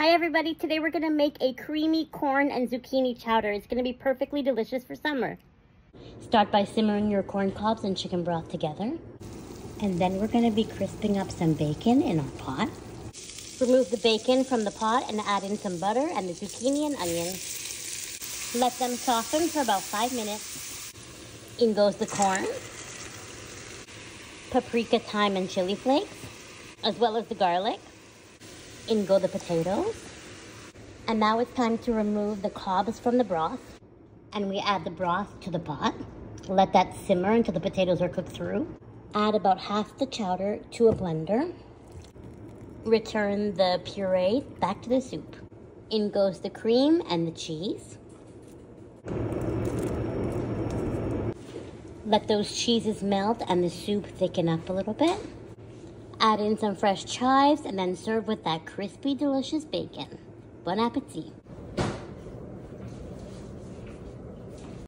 Hi everybody, today we're gonna make a creamy corn and zucchini chowder. It's gonna be perfectly delicious for summer. Start by simmering your corn cobs and chicken broth together. And then we're gonna be crisping up some bacon in our pot. Remove the bacon from the pot and add in some butter and the zucchini and onion. Let them soften for about five minutes. In goes the corn, paprika, thyme, and chili flakes, as well as the garlic. In go the potatoes. And now it's time to remove the cobs from the broth. And we add the broth to the pot. Let that simmer until the potatoes are cooked through. Add about half the chowder to a blender. Return the puree back to the soup. In goes the cream and the cheese. Let those cheeses melt and the soup thicken up a little bit. Add in some fresh chives and then serve with that crispy, delicious bacon. Bon appetit.